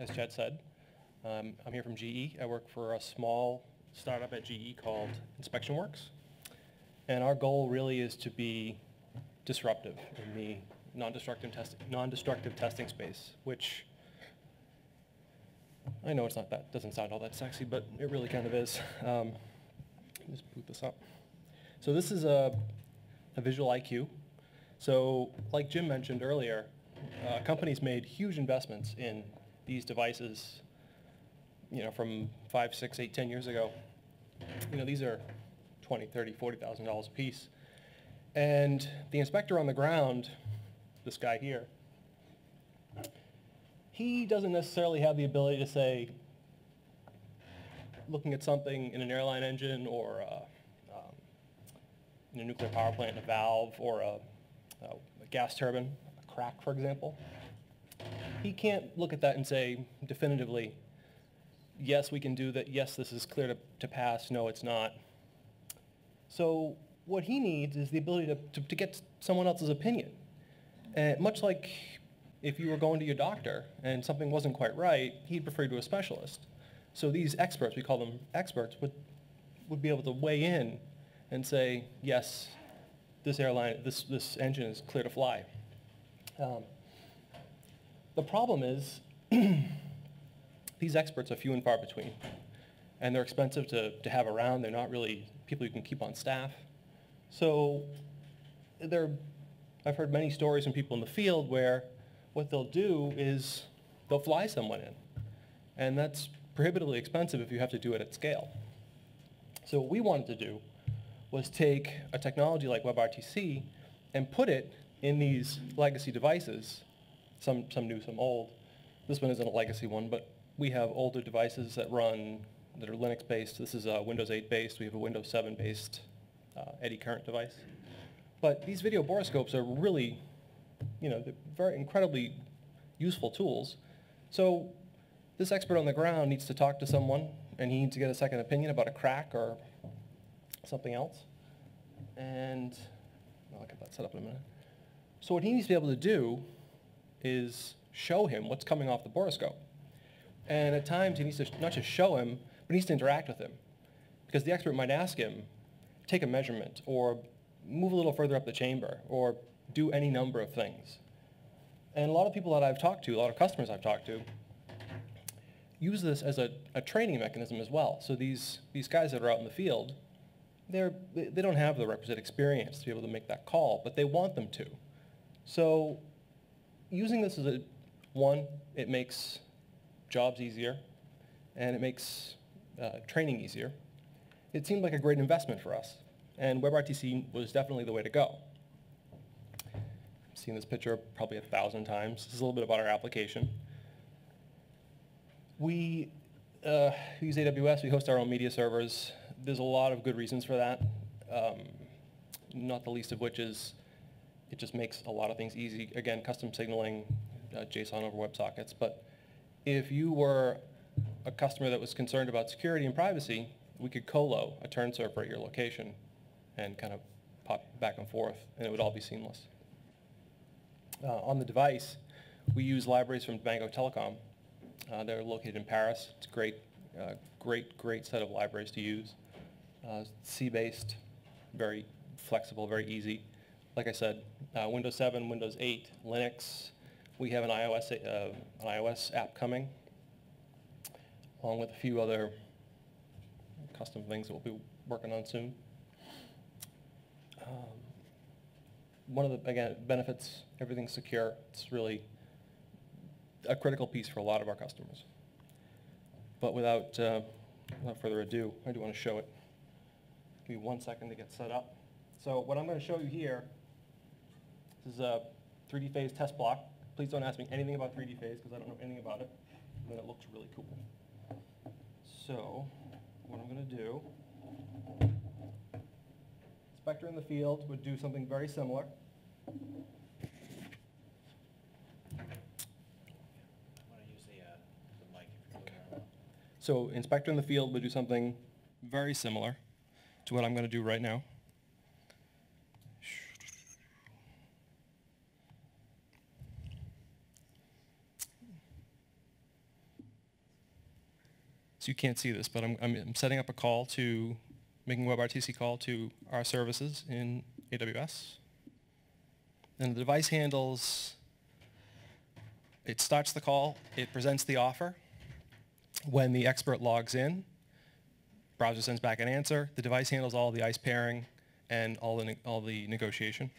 as Chad said. Um, I'm here from GE. I work for a small startup at GE called Inspection Works. And our goal really is to be disruptive in the non-destructive, test, non-destructive testing space, which I know it's not that, doesn't sound all that sexy, but it really kind of is. Um, just boot this up. So this is a, a visual IQ. So like Jim mentioned earlier, uh, companies made huge investments in these devices, you know, from five, six, eight, ten years ago. You know, these are 20, 30, $40,000 a piece. And the inspector on the ground, this guy here, he doesn't necessarily have the ability to say, looking at something in an airline engine or uh, um, in a nuclear power plant, a valve or a, a, gas turbine, a crack, for example. He can't look at that and say definitively, yes, we can do that. Yes, this is clear to, to pass. No, it's not. So what he needs is the ability to, to, to get someone else's opinion. And much like if you were going to your doctor and something wasn't quite right, he'd refer you to a specialist. So these experts, we call them experts, would, would be able to weigh in and say, yes, this airline, this, this engine is clear to fly. Um, the problem is these experts are few and far between, and they're expensive to, to have around. They're not really people you can keep on staff. So there, I've heard many stories from people in the field where what they'll do is they'll fly someone in. And that's prohibitively expensive if you have to do it at scale. So what we wanted to do was take a technology like WebRTC and put it in these legacy devices, some, some new, some old. This one isn't a legacy one, but we have older devices that run, that are Linux-based. This is a Windows 8-based. We have a Windows 7-based uh, eddy current device. But these video borescopes are really you know, very incredibly useful tools. So this expert on the ground needs to talk to someone and he needs to get a second opinion about a crack or something else. And I'll get that set up in a minute. So what he needs to be able to do is show him what's coming off the borescope. And at times he needs to not just show him, but he needs to interact with him. Because the expert might ask him, take a measurement, or move a little further up the chamber, or do any number of things. And a lot of people that I've talked to, a lot of customers I've talked to, use this as a, a training mechanism as well. So these, these guys that are out in the field, they're, they don't have the requisite experience to be able to make that call, but they want them to. So using this as a, one, it makes jobs easier, and it makes uh, training easier. It seemed like a great investment for us, and WebRTC was definitely the way to go I've seen this picture probably a thousand times. This is a little bit about our application. We uh, use AWS. We host our own media servers. There's a lot of good reasons for that, um, not the least of which is it just makes a lot of things easy. Again, custom signaling, uh, JSON over WebSockets. But if you were a customer that was concerned about security and privacy, we could colo a turn server at your location and kind of pop back and forth, and it would all be seamless uh, on the device, we use libraries from Doubango Telecom. Uh, they're located in Paris. It's a great, uh, great, great set of libraries to use. Uh, C-based, very flexible, very easy. Like I said, uh, Windows 7, Windows 8, Linux. We have an iOS, uh, an iOS app coming, along with a few other custom things that we'll be working on soon. Um, one of the, again, benefits, everything's secure. It's really a critical piece for a lot of our customers. But without, uh, without further ado, I do want to show it. Give me one second to get set up. So what I'm going to show you here, this is a 3D phase test block. Please don't ask me anything about 3D phase because I don't know anything about it. But it looks really cool. So what I'm going to do, inspector in the field would do something very similar. So inspector in the field would do something very similar to what I'm going to do right now. So you can't see this, but I'm, I'm, setting up a call to, making WebRTC call to our services in AWS. And the device handles, it starts the call, it presents the offer. When the expert logs in, browser sends back an answer. The device handles all the ICE pairing and all the, all the negotiation.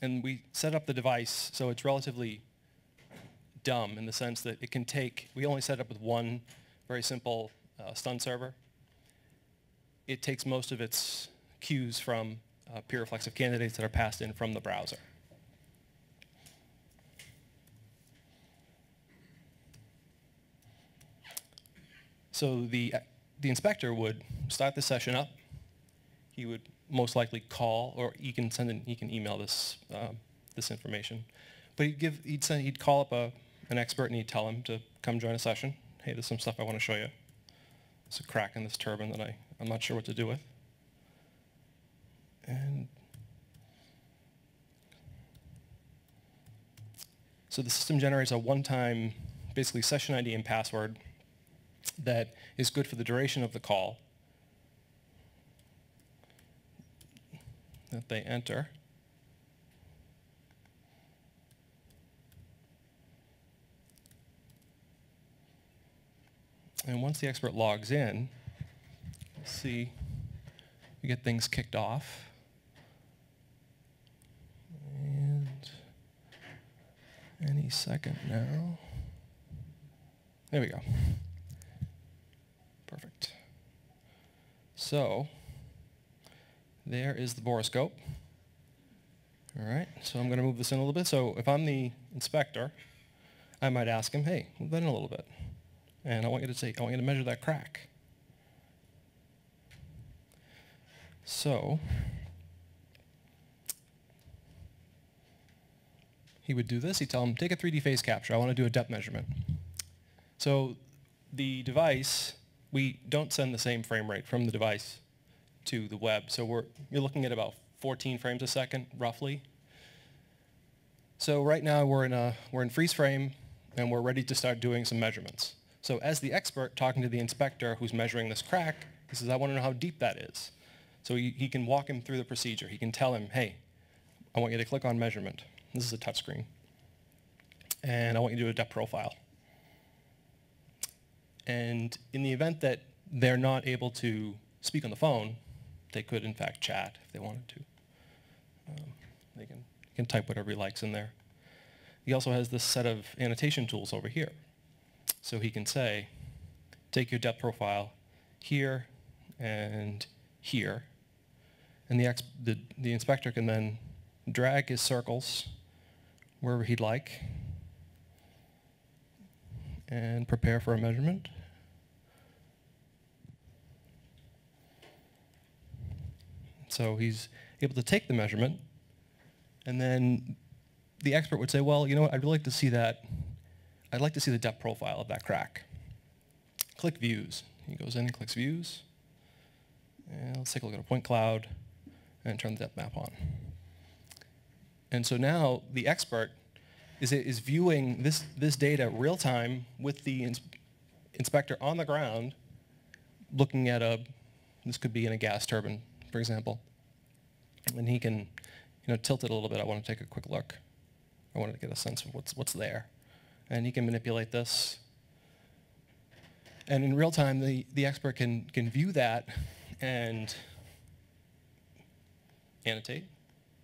And we set up the device so it's relatively dumb in the sense that it can take, we only set it up with one very simple uh, stun server. It takes most of its cues from uh, peer reflexive candidates that are passed in from the browser. So the, the inspector would start the session up. He would most likely call, or he can send an, he can email this, um, this information. But he'd give, he'd send, he'd call up a, an expert and he'd tell him to come join a session. Hey, there's some stuff I want to show you. There's a crack in this turbine that I, I'm not sure what to do with. And so the system generates a one-time, basically session ID and password that is good for the duration of the call that they enter. And once the expert logs in, see, we get things kicked off. And any second now. There we go. Perfect. So, there is the borescope. All right, so I'm going to move this in a little bit. So if I'm the inspector, I might ask him, hey, move that in a little bit. And I want you to take, I want you to measure that crack. So he would do this. He'd tell him, take a 3D phase capture. I want to do a depth measurement. So the device, we don't send the same frame rate from the device to the web. So we're, you're looking at about 14 frames a second, roughly. So right now we're in, a, we're in freeze frame, and we're ready to start doing some measurements. So as the expert talking to the inspector who's measuring this crack, he says, I want to know how deep that is. So he, he can walk him through the procedure. He can tell him, hey, I want you to click on measurement. This is a touchscreen. And I want you to do a depth profile. And in the event that they're not able to speak on the phone, they could, in fact, chat if they wanted to. Um, they can, can type whatever he likes in there. He also has this set of annotation tools over here. So he can say, take your depth profile here and here. And the, the, the inspector can then drag his circles wherever he'd like and prepare for a measurement. So he's able to take the measurement, and then the expert would say, well, you know what, I'd really like to see that, I'd like to see the depth profile of that crack. Click Views. He goes in and clicks Views. And let's take a look at a point cloud and turn the depth map on. And so now the expert is, is viewing this, this data real time with the ins inspector on the ground looking at a, this could be in a gas turbine for example. And he can, you know, tilt it a little bit. I want to take a quick look. I want to get a sense of what's, what's there. And he can manipulate this. And in real time, the, the expert can, can view that and annotate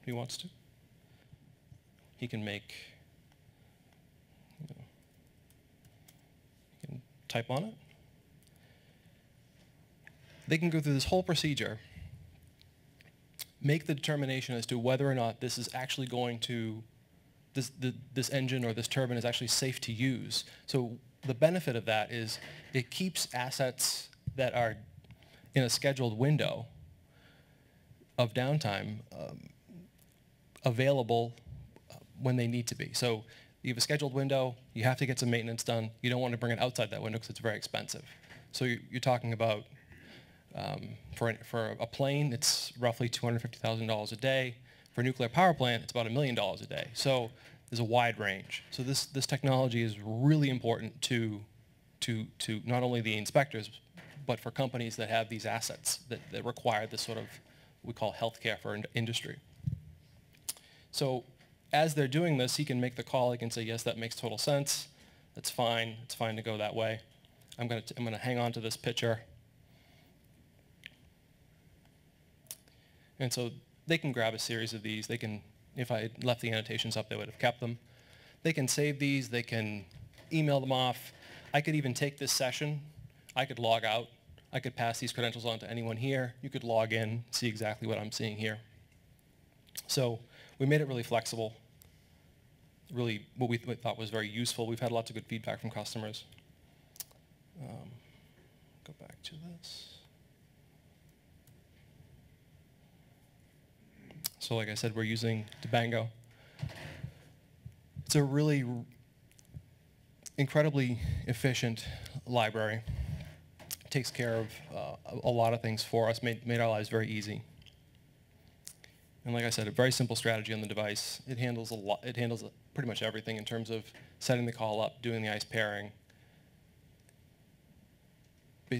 if he wants to. He can make, you know, he can type on it. They can go through this whole procedure make the determination as to whether or not this is actually going to, this, the, this engine or this turbine is actually safe to use. So the benefit of that is it keeps assets that are in a scheduled window of downtime um, available uh, when they need to be. So you have a scheduled window, you have to get some maintenance done. You don't want to bring it outside that window because it's very expensive. So you're talking about um, for, for a plane, it's roughly $250,000 a day. For a nuclear power plant, it's about a million dollars a day. So there's a wide range. So this, this technology is really important to, to, to not only the inspectors, but for companies that have these assets that, that require this sort of, we call healthcare for in- industry. So as they're doing this, he can make the call, he can say, yes, that makes total sense, that's fine, it's fine to go that way. I'm gonna, t- I'm gonna hang on to this picture. And so they can grab a series of these, they can, if I had left the annotations up, they would have kept them. They can save these, they can email them off. I could even take this session, I could log out, I could pass these credentials on to anyone here. You could log in, see exactly what I'm seeing here. So we made it really flexible, really what we th- thought was very useful. We've had lots of good feedback from customers. Um, Go back to this. So like I said, we're using Doubango. It's a really incredibly efficient library. It Takes care of uh, a- lot of things for us, made, made our lives very easy. And like I said, a very simple strategy on the device. It handles a lot. It handles pretty much everything in terms of setting the call up, doing the ICE pairing,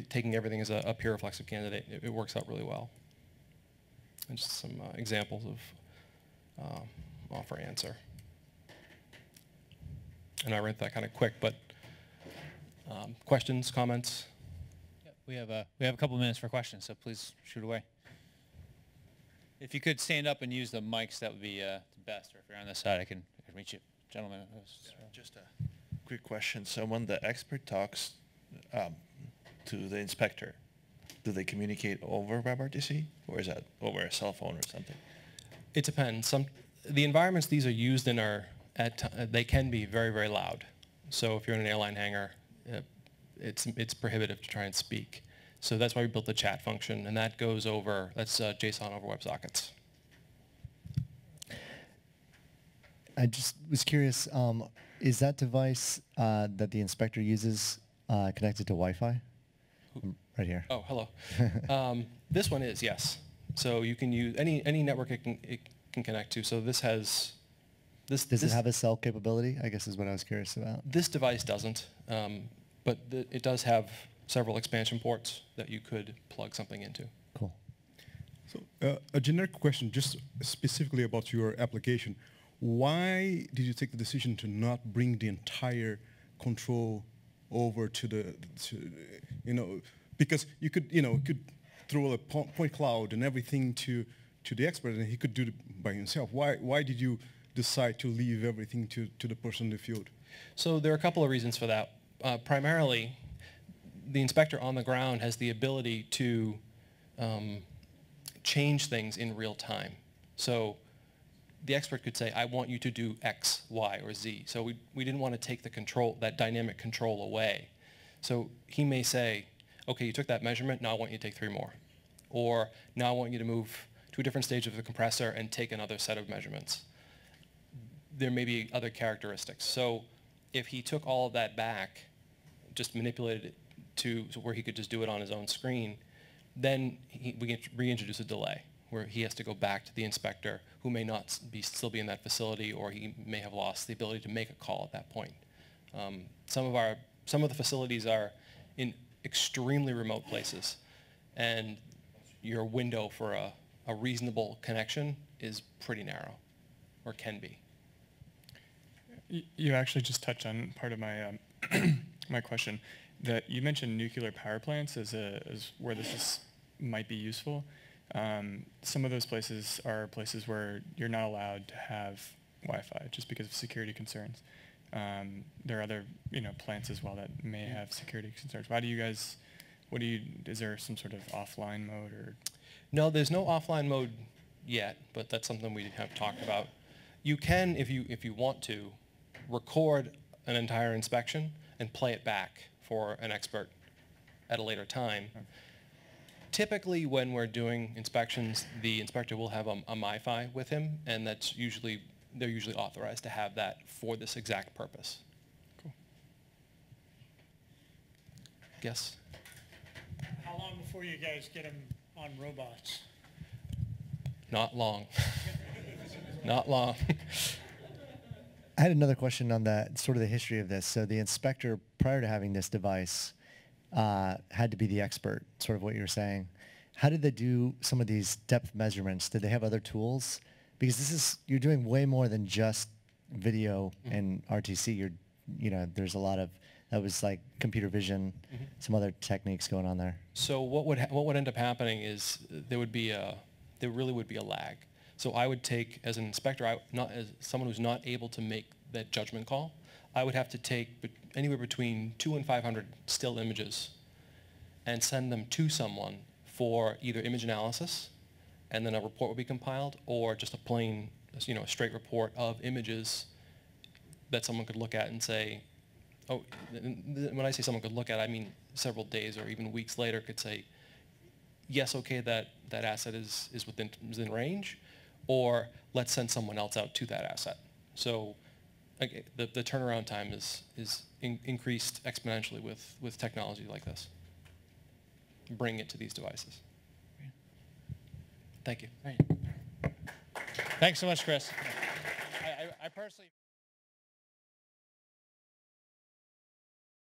taking everything as a, a peer reflexive candidate. It, it works out really well. And just some uh, examples of um, offer answer. And I read that kind of quick, but um, questions, comments? Yep, We have a, we have a couple minutes for questions, so please shoot away. If you could stand up and use the mics, that would be uh, best, or if you're on this side, I can, I can reach you. Gentlemen, uh, s- Just a quick question. So when the expert talks um, to the inspector, do they communicate over WebRTC or is that over a cell phone or something? It depends. Some, the environments these are used in are, at, uh, they can be very, very loud. So if you're in an airline hangar, uh, it's, it's prohibitive to try and speak. So that's why we built the chat function, and that goes over, that's uh, JSON over WebSockets. I just was curious, um, is that device uh, that the inspector uses uh, connected to Wi-Fi? Right here. Oh, hello. um, this one is, yes. So you can use any, any network it can, it can connect to. So this has, this, Does this, it have a cell capability? I guess is what I was curious about. this device doesn't, um, but the, it does have several expansion ports that you could plug something into. Cool. So uh, a generic question, just specifically about your application. Why did you take the decision to not bring the entire control over to the, to, you know, because you could, you know, could throw a point cloud and everything to, to the expert and he could do it by himself. Why, why did you decide to leave everything to, to the person in the field? So there are a couple of reasons for that. Uh, primarily, the inspector on the ground has the ability to um, change things in real time. So the expert could say, I want you to do X, Y, or Z. So we, we didn't want to take the control, that dynamic control away. So he may say, okay, you took that measurement, now I want you to take three more. Or now I want you to move to a different stage of the compressor and take another set of measurements there may be other characteristics. So if he took all of that back, just manipulated it to, where he could just do it on his own screen, then he, we can reintroduce a delay where he has to go back to the inspector who may not be, still be in that facility or he may have lost the ability to make a call at that point. Um, some of our, some of the facilities are in extremely remote places and your window for a, a reasonable connection is pretty narrow or can be. You actually just touched on part of my um, my question. That you mentioned nuclear power plants as a as where this is might be useful. Um, some of those places are places where you're not allowed to have Wi-Fi just because of security concerns. Um, there are other you know plants as well that may have security concerns. Why do you guys? What do you? Is there some sort of offline mode or? No, there's no offline mode yet, but that's something we have talked about. You can, if you, if you want to, record an entire inspection and play it back for an expert at a later time. Typically, when we're doing inspections, the inspector will have a, a MiFi with him, and that's usually, they're usually authorized to have that for this exact purpose. Cool. Yes? How long before you guys get them on robots? Not long. Not long. I had another question on that, sort of the history of this. So the inspector, prior to having this device, uh, had to be the expert, sort of what you were saying. How did they do some of these depth measurements? Did they have other tools? Because this is, you're doing way more than just video mm-hmm. and RTC. You're, you know, there's a lot of, that was like computer vision, mm-hmm. some other techniques going on there. So what would, ha- what would end up happening is there would be a, there really would be a lag. So I would take, as an inspector, I, not as someone who's not able to make that judgment call, I would have to take bet- anywhere between two and 500 still images and send them to someone for either image analysis, and then a report would be compiled, or just a plain, you know, a straight report of images that someone could look at and say, oh, when I say someone could look at, I mean several days or even weeks later could say, yes, okay, that, that asset is, is within, is in range, or let's send someone else out to that asset. So the, the turnaround time is, is in, increased exponentially with, with technology like this. Bring it to these devices. Thank you. Thanks so much, Chris. I, I, I personally.